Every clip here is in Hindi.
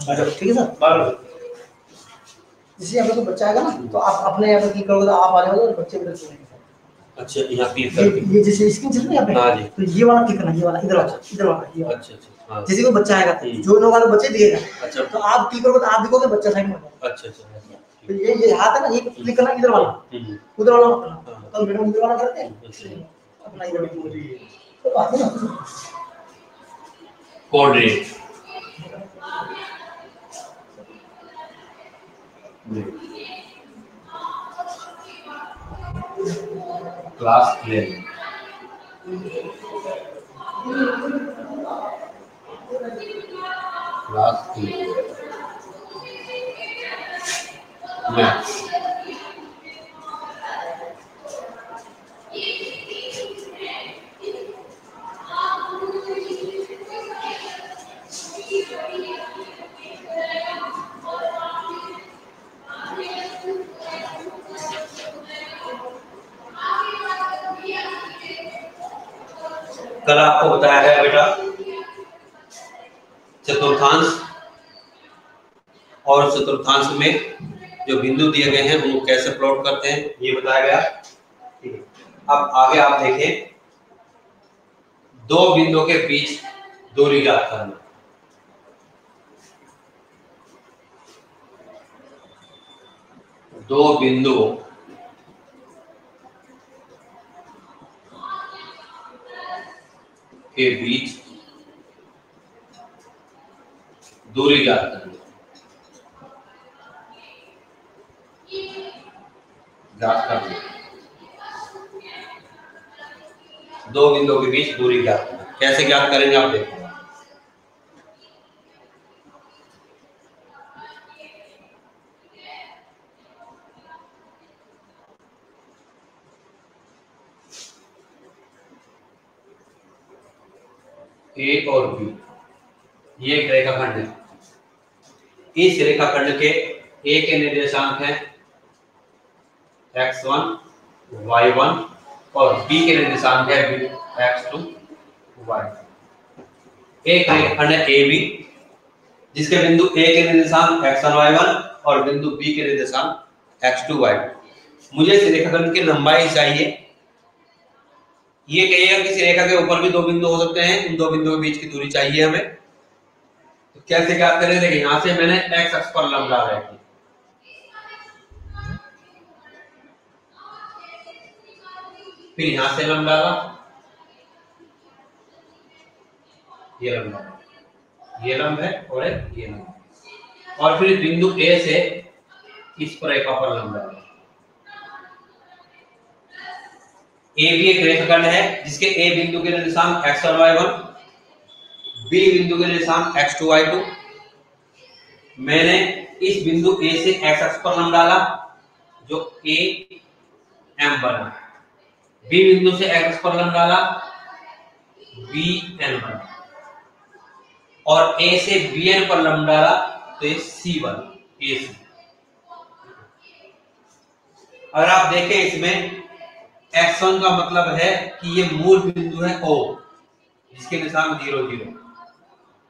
ठीक है सर। बारह जैसे यहाँ पे कोई बच्चा आएगा ना तो आप अपने यहाँ पे क्लिक करोगे तो आप आ जाओगे और बच्चे उधर चलेंगे अच्छा यहाँ क्लिक ये ये जैसे स्क्रीन चल रही है यहाँ हाँ पे तो ये वाला क्लिक करना ये वाला इधर वाला इधर वाला ये वाला। अच्छा अच्छा हाँ। जैसे कोई बच्चा आएगा हम्म। जो लोग वाले बच्चे दिखेगा। अच्छा। तो आप क्लिक करोगे तो आप दिखोगे बच्चा साइड में अच्छा अच्छा तो ये ये हाथ है ना ये क्लिक करना इधर वाला। हम्म, उधर वाला मत करना। तो मैडम इधर वाला करते अच्छा। हैं अपना इधर तो बात ना coordinate class eleven class eleven चतुर्थांश और चतुर्थांश में जो बिंदु दिए गए हैं, उनको कैसे प्लॉट करते हैं, ये बताया गया। अब आगे आप देखें, दो बिंदुओं के बीच दूरी ज्ञात करना दो बिंदुओं के बीच दूरी ज्ञात करनी ज्ञात करनी दो बिंदुओं के बीच दूरी ज्ञात करना कैसे ज्ञात करेंगे आप देखो। ए और बी ये एक रेखाखंड है। इस रेखाखंड के ए के निर्देशांक हैं एक्स वन वाई वन और बी के निर्देशांक है एक्स टू वाई एक रेखाखंड है बी जिसके बिंदु ए के निर्देशांक एक्स वन वाई वन और बिंदु बी के निर्देशांक एक्स टू वाई मुझे इस रेखाखंड की लंबाई चाहिए। ये कहिएगा किसी रेखा के ऊपर भी दो बिंदु हो सकते हैं, इन दो बिंदुओं के बीच की दूरी चाहिए हमें। कैसे क्या करें? देखिए, यहाँ से मैंने एक्स अक्ष पर लंबा रखी फिर यहाँ से लंबा डाला ये लंबा ये लंब है और एक ये लंब और फिर बिंदु ए से इस पर रेखा पर लंबा डाला ए भी एक रेखाखंड है, जिसके ए बिंदु के निशान एक्स और वाई वन। बी बिंदु के निशान एक्स टू वाई टू मैंने इस बिंदु ए से एक्स अक्ष पर लंब डाला, जो ए एम बना। बी बिंदु से एक्स पर लंब डाला बी एन बना। और ए से बी एन पर लंब डाला तो ये सी बना ए सी अगर आप देखें इसमें x1 का मतलब है कि ये मूल बिंदु है O, जिसके निशान ज़ीरो ज़ीरो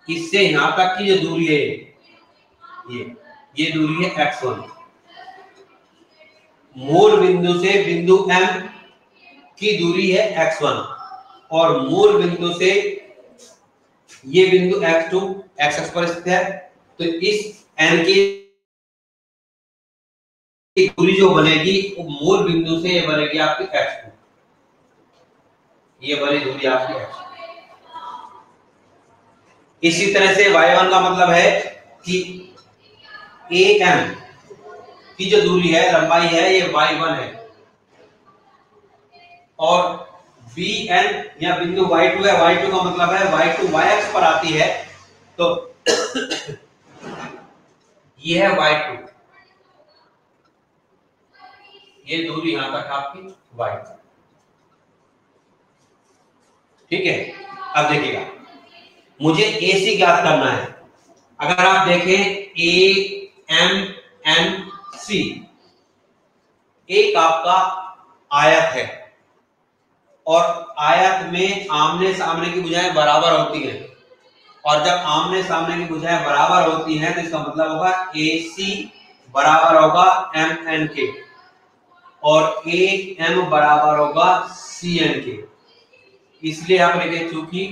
इससे यहाँ तक की जो दूरी है। ये ये दूरी है एक्स वन मूल बिंदु से बिंदु एम की दूरी है एक्स वन और मूल बिंदु से ये बिंदु एक्स टू एक्स एक्स पर स्थित है। तो इस n की दूरी जो बनेगी वो मूल बिंदु से ये बनेगी आपकी एक्स टू ये बनी दूरी आपकी एक्स इसी तरह से वाई वन का मतलब है कि एम की जो दूरी है, लंबाई है, ये वाई वन है। और एन या बिंदु वाई टू है वाई टू का मतलब है वाई टू वाई एक्स पर आती है तो ये है वाई टू ये दूरी यहाँ तक आपकी वाई ठीक है? अब देखिएगा। मुझे ए सी ज्ञात करना है। अगर आप देखें ए एम एन सी एक आपका आयत है। और आयत में आमने सामने की भुजाएँ बराबर होती हैं। और जब आमने सामने की बुझाएँ बराबर होती हैं तो इसका मतलब होगा ए सी बराबर होगा एम एन के और ए एम बराबर होगा सी एन के इसलिए आप लिखे चूँकि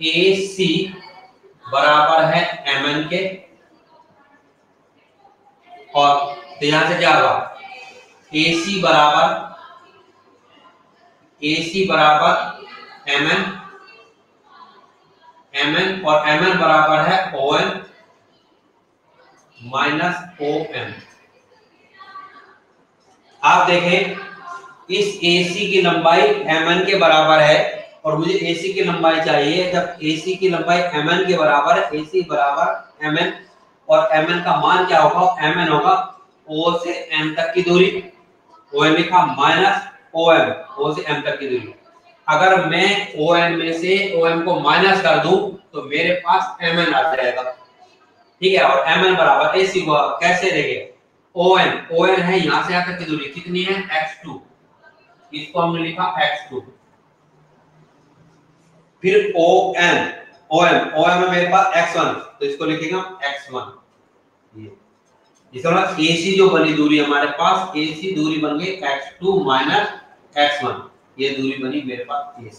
ए सी बराबर है एम एन के। और तो यहाँ से क्या होगा? ए सी बराबर ए सी बराबर एम एन एम एन और एम एन बराबर है O N minus O M आप देखें, इस ए सी की लंबाई एम एन के बराबर है। और मुझे AC की लंबाई चाहिए, जब AC की लंबाई mn के बराबर है AC बराबर mn और mn का मान क्या होगा? Mn होगा O से m तक की दूरी ON लिखा माइनस OM O से m तक की दूरी। अगर मैं ON में से OM को माइनस कर दूँ तो मेरे पास mn आ जाएगा। ठीक है, और mn बराबर AC को कैसे देंगे ON ON है यहाँ से आकर की दूरी, कितनी है? X2 इसको हमने लिखा x2 फिर ओ एम ओ OM ओ है मेरे पास x1 तो इसको लिखेंगे हम x1 ये इसका मतलब AC जो बनी दूरी हमारे पास, AC दूरी बन गई x2 माइनस x1 ये दूरी बनी मेरे पास AC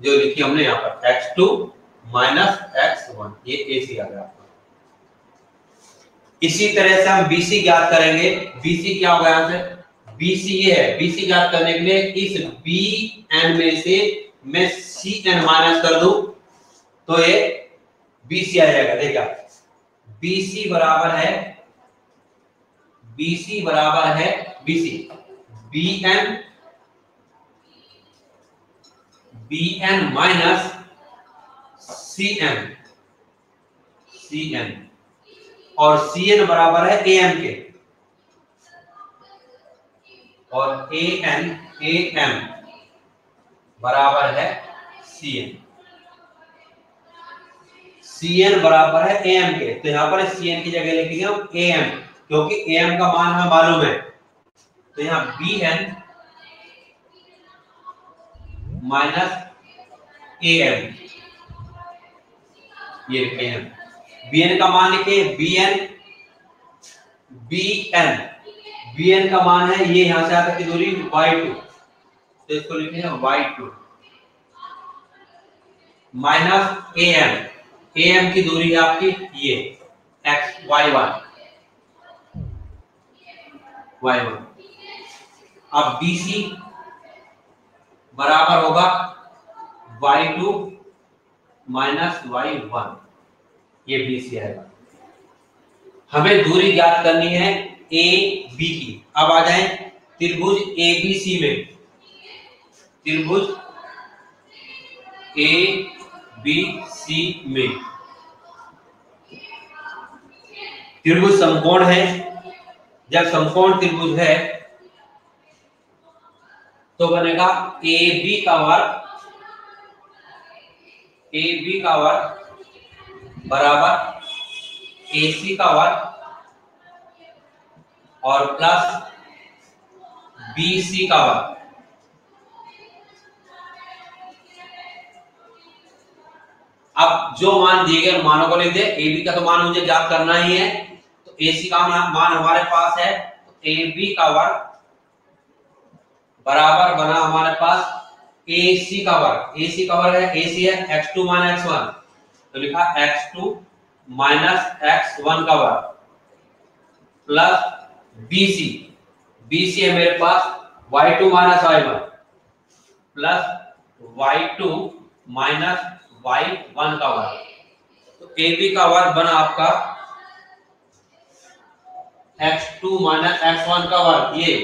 जो लिखी हमने यहाँ पर x2 माइनस x1 ये AC आ गया इसी तरह से हम BC ज्ञात करेंगे। BC क्या होगा यहाँ से? BC ये है BC ज्ञात करने के लिए इस बी एन में से मैं सी एन माइनस कर दू तो ये बी सी आ जाएगा, देखा? बी सी बराबर है बी सी बराबर है B C B N B N minus C N C N और सी एन बराबर है ए एम के। और ए एन ए एम बराबर है सी एन सी एन बराबर है ए एम के। तो यहाँ पर सी एन की जगह लिखेंगे हम ए एम क्योंकि ए एम का मान हमें मालूम है। तो यहाँ B N minus A M ये लिखे हैं। बी एन का मान लिखे B N B N B N का मान है ये यहाँ से आता की दूरी वाई टू तो इसको लिखे हैं Y two minus A M A M की दूरी है आपकी ये. X Y one Y one अब बी सी बराबर होगा Y two minus Y one ये बी सी आएगा हमें दूरी ज्ञात करनी है ए बी की. अब आ जाए त्रिभुज ए बी सी में. त्रिभुज ए बी सी में। त्रिभुज समकोण है। जब समकोण त्रिभुज है तो बनेगा ए बी का वर्ग ए बी का वर्ग बराबर ए सी का वर्ग और प्लस बी सी का वर्ग। अब जो मान दिए गए मानों को दे ए बी का तो मान मुझे ज्ञात करना ही है तो ए सी का मान हमारे पास है तो ए बी का वर्ग बराबर बना हमारे पास ए सी का वर्ग। ए सी का वर्ग है ए सी है एक्स टू मान एक्स वन तो लिखा X two minus X one का वर्ग plus B C B C है मेरे पास Y two minus Y one plus Y two minus Y one का वर्ग तो बी का वर्ग बना आपका X two minus X one का वर्ग ये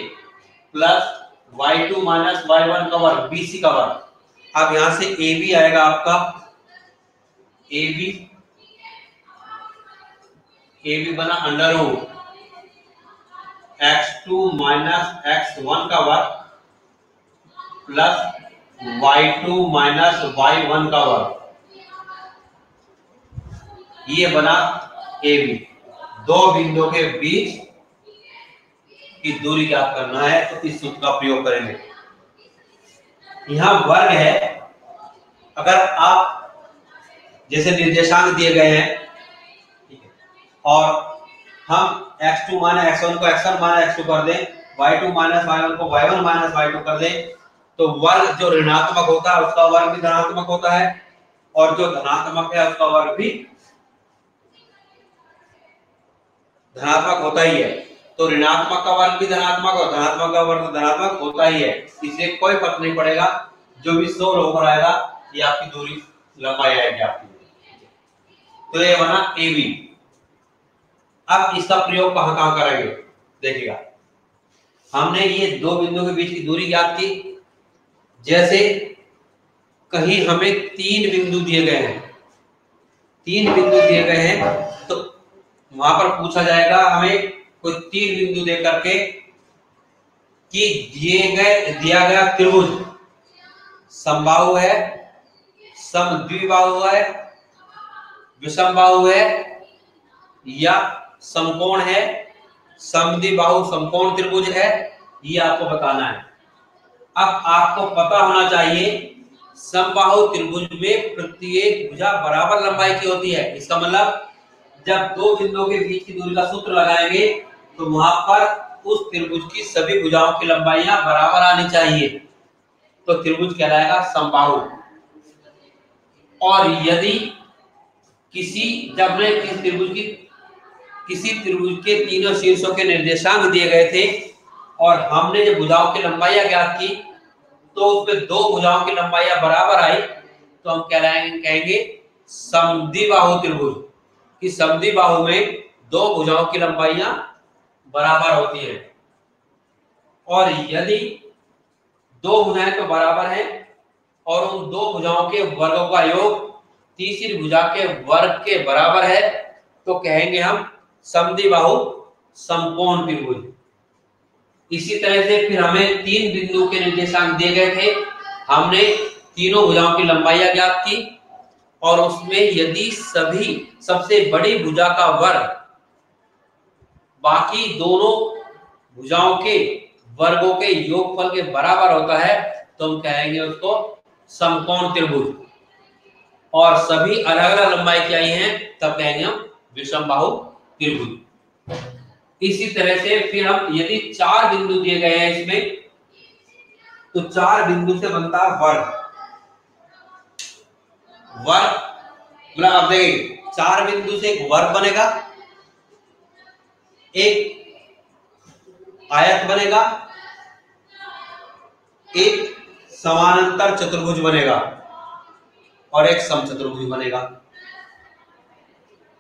plus Y two minus Y one का वर्ग बी सी का वर्ग अब यहाँ से ए बी आएगा आपका ए बी ए बी बना under root X two minus X one का वर्ग plus Y two minus Y one का वर्ग ये बना ए बी दो बिंदुओं के बीच की दूरी ज्ञात करना है तो इस सूत्र का प्रयोग करेंगे। यहाँ वर्ग है। अगर आप जैसे निर्देशांक दिए गए हैं और हम x2 माइनस x1 को x1 माइनस x2 कर दें y2 माइनस y1 को y1 माइनस y2 कर दें तो वर्ग जो ऋणात्मक होता है, उसका वर्ग भी धनात्मक होता है, और जो धनात्मक है, उसका वर्ग भी धनात्मक होता ही है। तो ऋणात्मक का वर्ग भी धनात्मक और धनात्मक का वर्ग धनात्मक होता ही है। इससे कोई फ़र्क नहीं पड़ेगा। जो भी सोल होकर आएगा, ये आपकी दूरी लंबाई आएगी आपकी तो ये बना ए बी अब इसका प्रयोग कहाँ कहाँ करेंगे? देखिएगा। हमने ये दो बिंदु के बीच की दूरी ज्ञात की। जैसे कहीं हमें तीन बिंदु दिए गए हैं। तीन बिंदु दिए गए हैं तो वहाँ पर पूछा जाएगा हमें कोई तीन बिंदु दे करके कि दिए गए, दिया गया त्रिभुज समबाहु है, समद्विबाहु है विषम बाहु है, या समकोण है समदि बाहु समकोण त्रिभुज है, ये आपको बताना है। अब आपको पता होना चाहिए, समबाहु त्रिभुज में प्रत्येक भुजा बराबर लंबाई की होती है। इसका मतलब जब दो बिंदुओं के बीच की दूरी का सूत्र लगाएँगे तो वहाँ पर उस त्रिभुज की सभी भुजाओं की लंबाइयाँ बराबर आनी चाहिए। तो त्रिभुज कहलाएगा समबाहु। और यदि किसी, जब ने किस त्रिभुज की, किसी त्रिभुज के तीनों शीर्षों के निर्देशांक दिए गए थे, और हमने जब भुजाओं की लंबाइयाँ ज्ञात की तो उसमें दो भुजाओं की लंबाइयाँ बराबर आई तो हम कह रहे कहेंगे समधि बाहु त्रिभुज। कि समधि बाहु में दो भुजाओं की लंबाइयाँ बराबर होती है। और यदि दो भुजाएँ तो बराबर हैं और उन दो भुजाओं के वर्गों का योग तीसरी भुजा के वर्ग के बराबर है तो कहेंगे हम समधि बाहु समकोण त्रिभुज इसी तरह से फिर हमें तीन बिंदु के निर्देशांक दिए गए थे। हमने तीनों भुजाओं की लंबाइयाँ ज्ञात की। और उसमें यदि सभी सबसे बड़ी भुजा का वर्ग बाकी दोनों भुजाओं के वर्गों के योगफल के बराबर होता है तो हम कहेंगे उसको समकोण त्रिभुज। और सभी अलग अलग लंबाई की आई हैं, तब कहेंगे हम विषम बाहु त्रिभुज। इसी तरह से फिर हम यदि चार बिंदु दिए गए हैं इसमें तो चार बिंदु से बनता वर्ग वर्ग मतलब आप देखिए चार बिंदु से एक वर्ग बनेगा, एक आयत बनेगा, एक समानांतर चतुर्भुज बनेगा, और एक समचतुर्भुज बनेगा।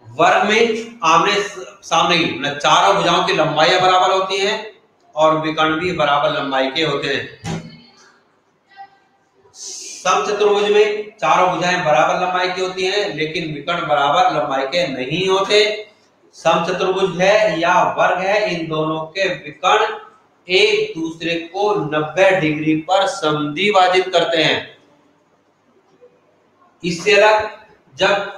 वर्ग में आमने सामने मतलब चारों भुजाओं की लंबाई बराबर होती हैं, और विकर्ण भी बराबर लंबाई के होते हैं। समचतुर्भुज में चारों भुजाएँ बराबर लंबाई की होती हैं, लेकिन विकर्ण बराबर लंबाई के नहीं होते। समचतुर्भुज है या वर्ग है, इन दोनों के विकर्ण एक दूसरे को 90 डिग्री पर समधिवाजित करते हैं। इससे अलग जब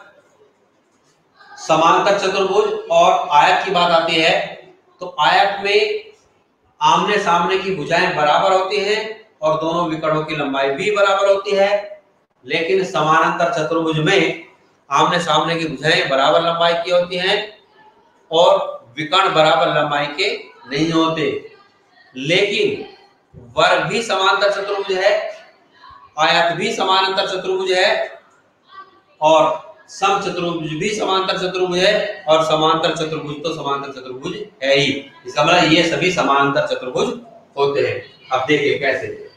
समांतर चतुर्भुज और आयत की बात आती है तो आयत में आमने सामने की भुजाएँ बराबर होती हैं और दोनों विकर्णों की लंबाई भी बराबर होती है, लेकिन समानांतर चतुर्भुज में आमने सामने की भुजाएँ बराबर लंबाई की होती हैं और विकर्ण बराबर लंबाई के नहीं होते। लेकिन वर्ग भी समांतर चतुर्भुज है, आयत भी समानांतर चतुर्भुज है और सम चतुर्भुज भी समांतर चतुर्भुज है और समांतर चतुर्भुज तो समांतर चतुर्भुज है ही। इसका मतलब ये सभी समांतर चतुर्भुज होते हैं। अब देखिए कैसे।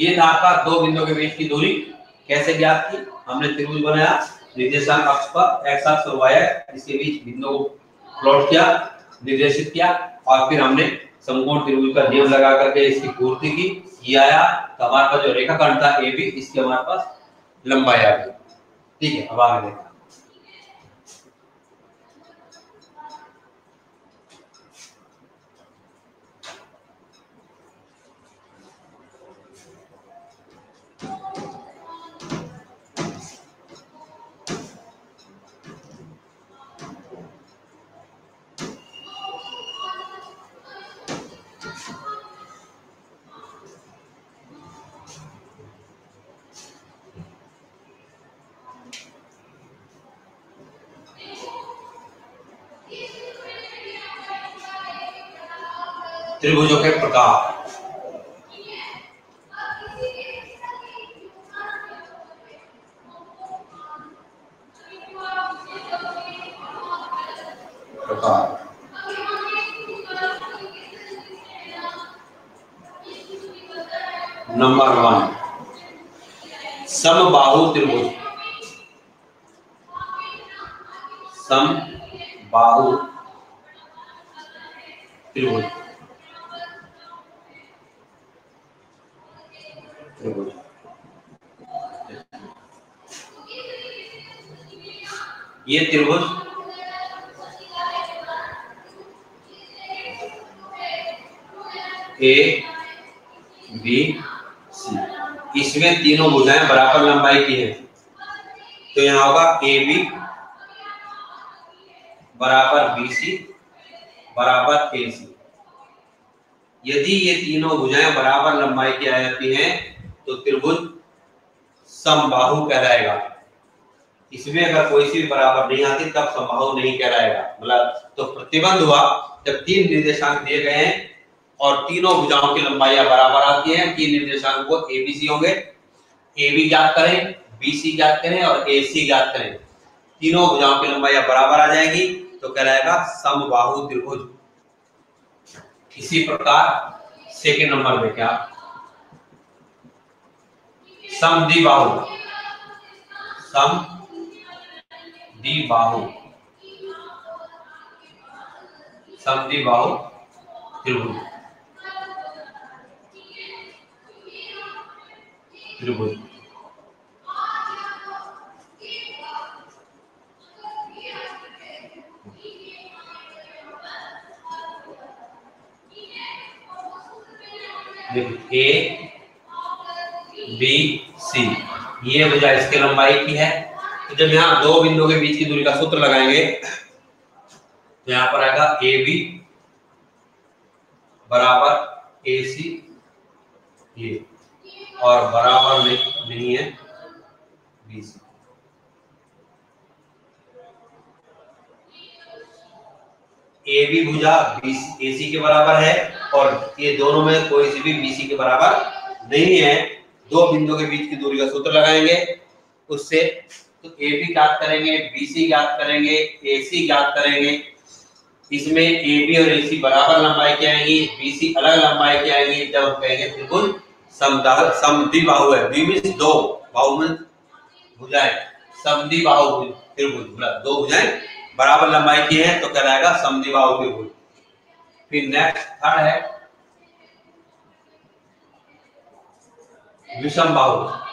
ये था आपका दो बिंदुओं के बीच की दूरी कैसे ज्ञात की? हमने त्रिभुज बनाया, निर्देशांक अक्ष पर एक्स अक्ष और वाई इसके बीच बिंदुओं को प्लॉट किया, निर्देशित किया, और फिर हमने समकोण त्रिभुज का नियम लगा करके इसकी पूर्ति की, ये आया तो हमारे पास जो रेखाखंड था ए बी इसकी हमारे पास लंबाई आ गई। ठीक है, अब आगे देखा त्रिभुजों के प्रकार। प्रकार। Number one. समबाहु त्रिभुज। सम बाहु त्रिभुज त्रिभुज। ये त्रिभुज। ए बी सी इसमें तीनों भुजाएँ बराबर लंबाई की है। तो यहाँ होगा ए बी बराबर बी सी बराबर ए सी यदि ये तीनों भुजाएँ बराबर लंबाई की आ जाती हैं तो त्रिभुज समबाहु कहलाएगा। इसमें अगर कोई सी बराबर नहीं आती, तब समबाहु नहीं कहलाएगा। मतलब तो प्रतिबंध हुआ, जब तीन निर्देशांक दिए गए हैं और तीनों भुजाओं की लंबाइयाँ बराबर आती हैं, तीन निर्देशांक को ए बी सी होंगे। ए बी ज्ञात करें बी सी ज्ञात करें और ए सी ज्ञात करें। तीनों भुजाओं की लंबाइयाँ बराबर आ जाएगी तो कहलाएगा समबाहु त्रिभुज। इसी प्रकार सेकेंड नंबर में क्या? समद्विबाहु सम द्विबाहु समद्विबाहु त्रिभुज। त्रिभुज। देखिए ए बी सी ये भुजा इसके लंबाई की है। तो जब यहाँ दो बिंदुओं के बीच की दूरी का सूत्र लगाएँगे तो यहाँ पर आएगा ए बी बराबर ए सी और बराबर नहीं, नहीं है बी सी ए बी भुजा ए सी के बराबर है और ये दोनों में कोई सी भी बी सी के बराबर नहीं है। दो बिंदुओं के बीच की दूरी का सूत्र लगाएँगे उससे तो ए बी ज्ञात करेंगे बी सी ज्ञात करेंगे ए सी ज्ञात करेंगे। इसमें ए बी और ए सी बराबर लंबाई की आएँगी? बी सी अलग लंबाई की आएँगी। जब हम कहेंगे त्रिभुज समदाह समद्वि बाहु है। मीन्स दो बाहु में भुजाएँ। बाहु त्रिभुज दो भुजाएँ बराबर लंबाई की है तो कहलाएगा बाहु त्रिभुज। फिर नेक्स्ट थर्ड है। विषम बाहु।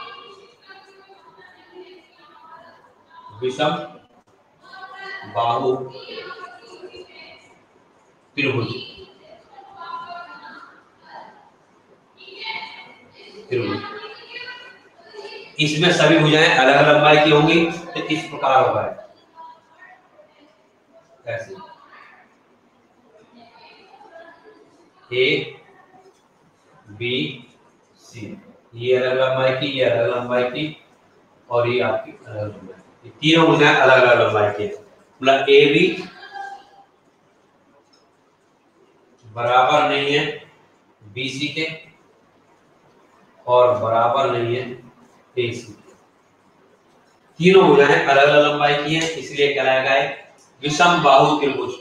विषम, बाहु, त्रिभुज। त्रिभुज। इसमें सभी भुजाएँ अलग अलग लंबाई की होंगी तो इस प्रकार होगा। ऐसे। ए बी सी ये अलग लंबाई की, ये अलग लंबाई की, और ये आपकी अलग लंबाई तीनों भुजाएँ अलग अलग लंबाई की। मतलब ए बी बराबर नहीं है बी सी के और बराबर नहीं है ए सी के तीनों भुजाएँ अलग अलग लंबाई की है, इसलिए कहलाएगा एक विषम बाहु त्रिभुज।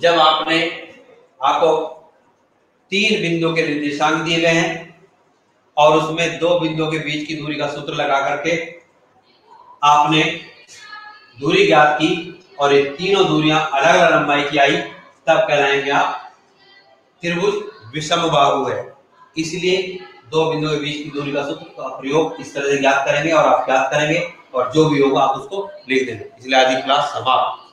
जब आपने आपको तीन बिंदु के निर्देशांक दिए गए हैं और उसमें दो बिंदुओं के बीच की दूरी का सूत्र लगा करके आपने दूरी ज्ञात की और ये तीनों दूरियाँ अलग अलग लंबाई की आई, तब कहलाएँगे आप त्रिभुज विषम बाहु है। इसलिए दो बिंदुओं के बीच की दूरी का सूत्र का प्रयोग इस तरह से ज्ञात करेंगे और आप ज्ञात करेंगे और जो भी होगा आप उसको लिख देंगे। इसलिए की क्लास समाप्त।